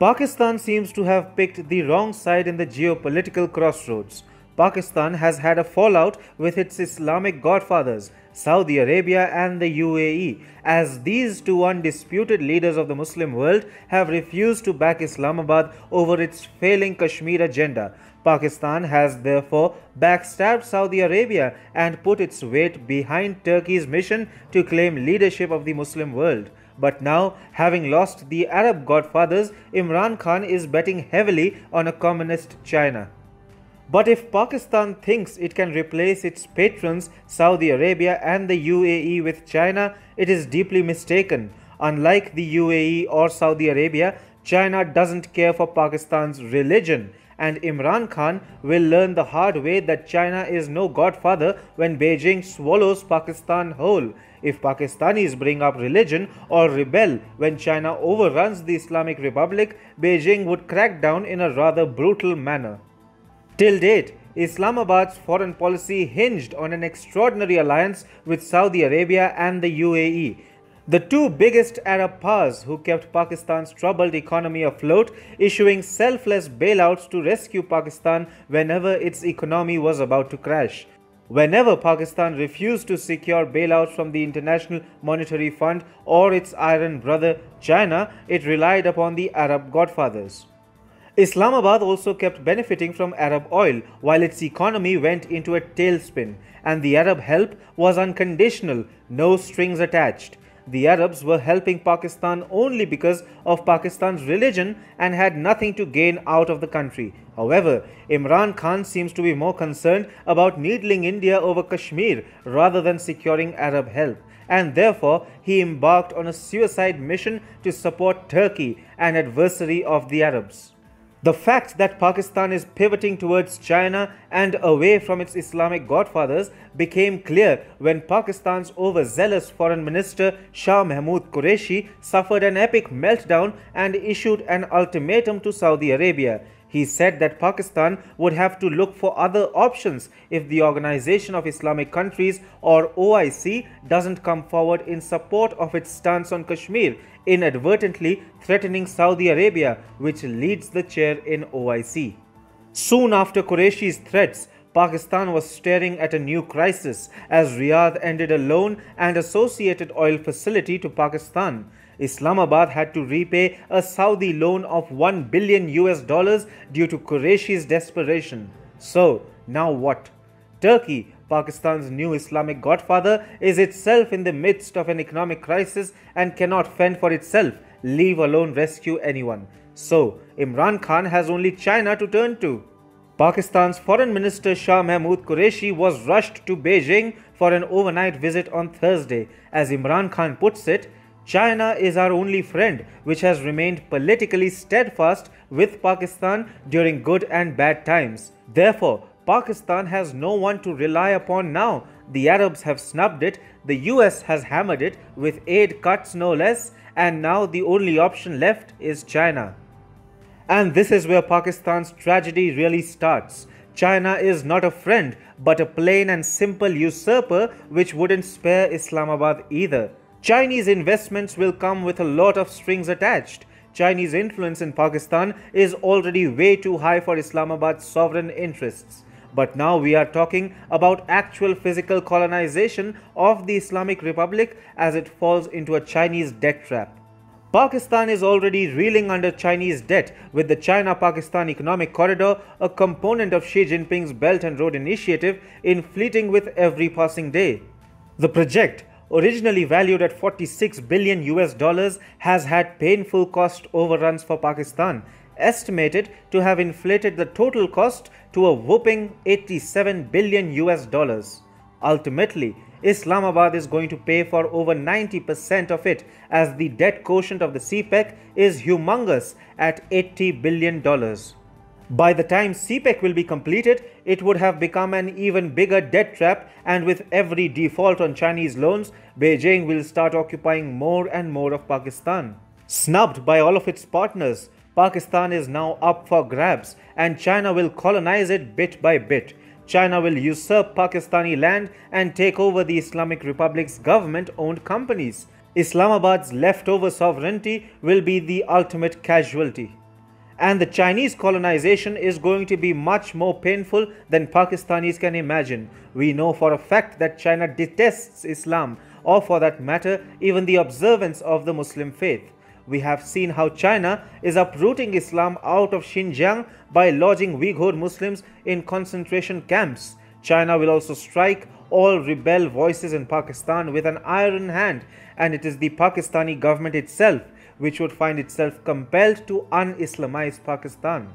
Pakistan seems to have picked the wrong side in the geopolitical crossroads. Pakistan has had a fallout with its Islamic godfathers, Saudi Arabia and the UAE, as these two undisputed leaders of the Muslim world have refused to back Islamabad over its failing Kashmir agenda. Pakistan has therefore backstabbed Saudi Arabia and put its weight behind Turkey's mission to claim leadership of the Muslim world. But now, having lost the Arab godfathers, Imran Khan is betting heavily on a communist China. But if Pakistan thinks it can replace its patrons, Saudi Arabia and the UAE with China, it is deeply mistaken. Unlike the UAE or Saudi Arabia, China doesn't care for Pakistan's religion and Imran Khan will learn the hard way that China is no godfather when Beijing swallows Pakistan whole. If Pakistanis bring up religion or rebel when China overruns the Islamic Republic, Beijing would crack down in a rather brutal manner. Till date, Islamabad's foreign policy hinged on an extraordinary alliance with Saudi Arabia and the UAE. The two biggest Arab powers who kept Pakistan's troubled economy afloat, issuing selfless bailouts to rescue Pakistan whenever its economy was about to crash. Whenever Pakistan refused to secure bailouts from the International Monetary Fund or its iron brother China, it relied upon the Arab godfathers. Islamabad also kept benefiting from Arab oil while its economy went into a tailspin, and the Arab help was unconditional, no strings attached. The Arabs were helping Pakistan only because of Pakistan's religion and had nothing to gain out of the country. However, Imran Khan seems to be more concerned about needling India over Kashmir rather than securing Arab help. And therefore, he embarked on a suicide mission to support Turkey, an adversary of the Arabs. The fact that Pakistan is pivoting towards China and away from its Islamic godfathers became clear when Pakistan's overzealous foreign minister Shah Mahmood Qureshi suffered an epic meltdown and issued an ultimatum to Saudi Arabia. He said that Pakistan would have to look for other options if the Organization of Islamic Countries or OIC doesn't come forward in support of its stance on Kashmir, inadvertently threatening Saudi Arabia, which leads the chair in OIC. Soon after Qureshi's threats, Pakistan was staring at a new crisis as Riyadh ended a loan and associated oil facility to Pakistan. Islamabad had to repay a Saudi loan of 1 billion US dollars due to Qureshi's desperation. So, now what? Turkey, Pakistan's new Islamic godfather, is itself in the midst of an economic crisis and cannot fend for itself, leave alone rescue anyone. So, Imran Khan has only China to turn to. Pakistan's Foreign Minister Shah Mahmood Qureshi was rushed to Beijing for an overnight visit on Thursday. As Imran Khan puts it, China is our only friend which has remained politically steadfast with Pakistan during good and bad times. Therefore, Pakistan has no one to rely upon now. The Arabs have snubbed it, the US has hammered it with aid cuts no less, and now the only option left is China. And this is where Pakistan's tragedy really starts. China is not a friend, but a plain and simple usurper which wouldn't spare Islamabad either. Chinese investments will come with a lot of strings attached. Chinese influence in Pakistan is already way too high for Islamabad's sovereign interests. But now we are talking about actual physical colonization of the Islamic Republic as it falls into a Chinese debt trap. Pakistan is already reeling under Chinese debt with the China-Pakistan Economic Corridor, a component of Xi Jinping's Belt and Road Initiative, inflating with every passing day. The project originally valued at 46 billion US dollars, has had painful cost overruns for Pakistan, estimated to have inflated the total cost to a whopping 87 billion US dollars. Ultimately, Islamabad is going to pay for over 90% of it as the debt quotient of the CPEC is humongous at 80 billion dollars. By the time CPEC will be completed, it would have become an even bigger debt trap and with every default on Chinese loans, Beijing will start occupying more and more of Pakistan. Snubbed by all of its partners, Pakistan is now up for grabs and China will colonize it bit by bit. China will usurp Pakistani land and take over the Islamic Republic's government-owned companies. Islamabad's leftover sovereignty will be the ultimate casualty. And the Chinese colonization is going to be much more painful than Pakistanis can imagine. We know for a fact that China detests Islam, or for that matter, even the observance of the Muslim faith. We have seen how China is uprooting Islam out of Xinjiang by lodging Uyghur Muslims in concentration camps. China will also strike all rebel voices in Pakistan with an iron hand, and it is the Pakistani government itself which would find itself compelled to un Islamize Pakistan.